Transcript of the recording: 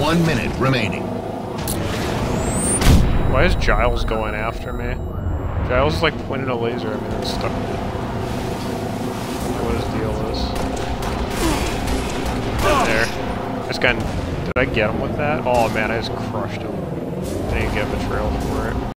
One minute remaining. Why is Giles going after me? Giles is like pointing a laser at me and stuck. What his deal is. There. Just got. Did I get him with that? Oh man, I just crushed him. I didn't get a betrayal for it.